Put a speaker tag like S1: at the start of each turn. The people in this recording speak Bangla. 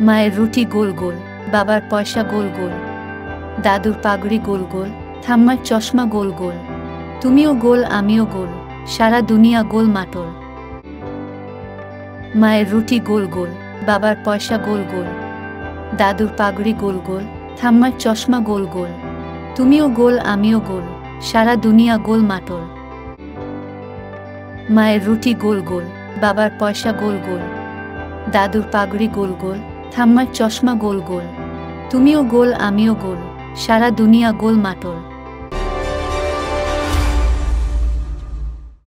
S1: মায়ের রুটি গোল গোল বাবার পয়সা গোল গোল দাদুর পাগড়ি গোল গোল ঠাম্মার চশমা গোল গোল তুমিও গোল আমিও গোল সারা দুনিয়া গোল মাটল মায়ের রুটি গোল গোল বাবার পয়সা গোল গোল দাদুর পাগড়ি গোল গোল ঠাম্মার চশমা গোল গোল তুমিও গোল আমিও গোল সারা দুনিয়া গোল মাটল মায়ের রুটি গোল গোল বাবার পয়সা গোল গোল দাদুর পাগড়ি গোল গোল ঠাম্মার চশমা গোল গোল। তুমিও গোল আমিও গোল। সারা দুনিয়া গোল মাটল।